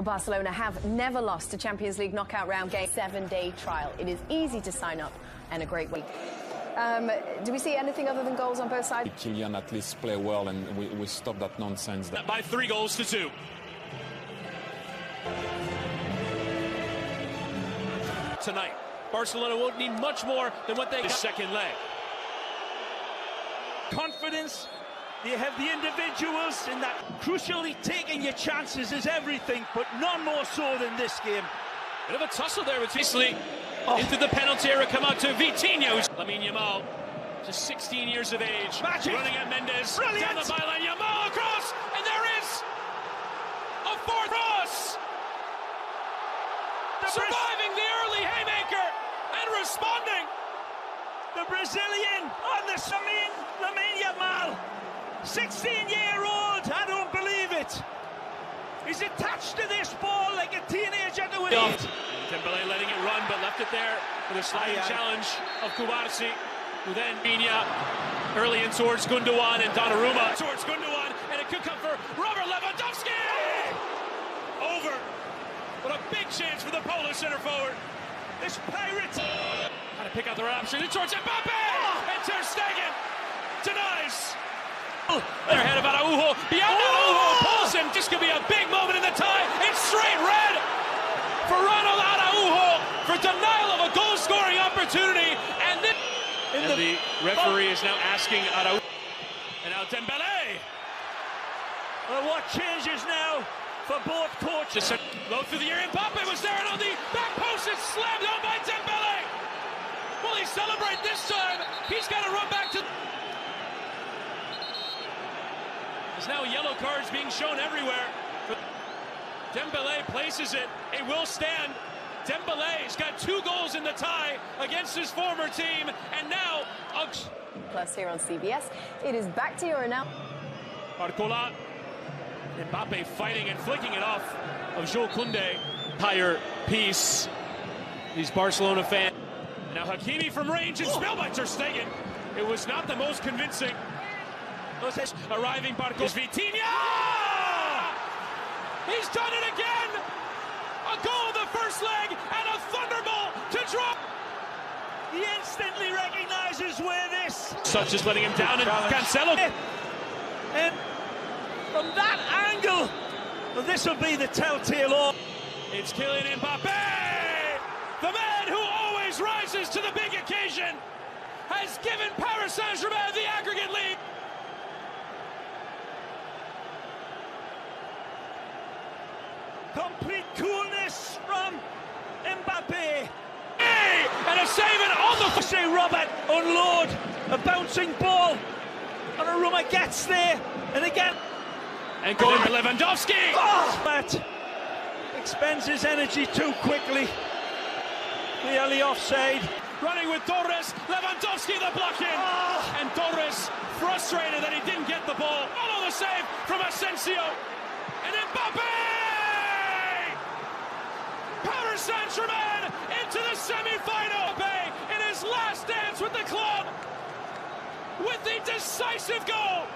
Well, Barcelona have never lost a Champions League knockout round game. Seven-day trial. It is easy to sign up and a great way. Um, do we see anything other than goals on both sides? Kylian at least play well and we, we stop that nonsense. By three goals to two. Tonight, Barcelona won't need much more than what they got. Second leg. Confidence, you have the individuals in that crucially taking your chances is everything, but none more so than this game. Bit of a tussle there with Beasley. Oh. Into the penalty area, come out to Vitinha. Lamine Yamal, just 16 years of age. Magic. Running at Mendes. Brilliant. Down the byline, Yamal across, and there is a fourth cross. The Surviving the early haymaker and responding. The Brazilian on the Lamine, Lamine Yamal. 16-year-old, I don't believe it. He's attached to this ball like a teenager to it. Dembele letting it run, but left it there for the sliding aye, challenge of Cubarsí, who then Pina early in towards Gundogan and Donnarumma towards Gundogan, and it could come for Robert Lewandowski! Over. What a big chance for the Polish center forward. This Pirate how to pick out the right option towards Mbappe! Oh. And Ter Stegen denies. Oh, they're ahead of Araujo. Beyond oh. Araujo pulls him. This could be a big moment in the tie. It's straight red for Ronald Araujo for denial of a goal-scoring opportunity. And, this, and the, the, referee is now asking Araujo. And now Dembele. Well, what changes now for both coaches? Low through the air. Mbappe was there and on the back post. It's slammed on by Dembele. Will he celebrate this time? He's got to run back to... There's now yellow cards being shown everywhere. Dembele places it. It will stand. Dembele's got two goals in the tie against his former team, and now... Plus here on CBS, it is back to your now. Barcola. Mbappe fighting and flicking it off of Jules Koundé. Higher piece. These Barcelona fans. Now Hakimi from range and oh. spilled by Ter Stegen. It was not the most convincing. Arriving Barcos Vitinha! He's done it again! A goal of the first leg and a thunderbolt to drop. He instantly recognizes where this. Such as letting him down and Cancelo. And from that angle, well, this will be the telltale. All. It's Kylian Mbappe, the man who always rises to the big occasion, has given Paris Saint-Germain the aggregate lead. Complete coolness from Mbappe. Hey! And a save it on the... Say Robert unload a bouncing ball. And a Aruma gets there. And again... And going to Lewandowski. Oh, but expends his energy too quickly. Clearly offside. Running with Torres. Lewandowski the blocking. Oh. And Torres frustrated that he didn't get the ball. Follow the save from Asensio. And Mbappe! Paris Saint-Germain into the semi-final. Bay, in his last dance with the club with the decisive goal.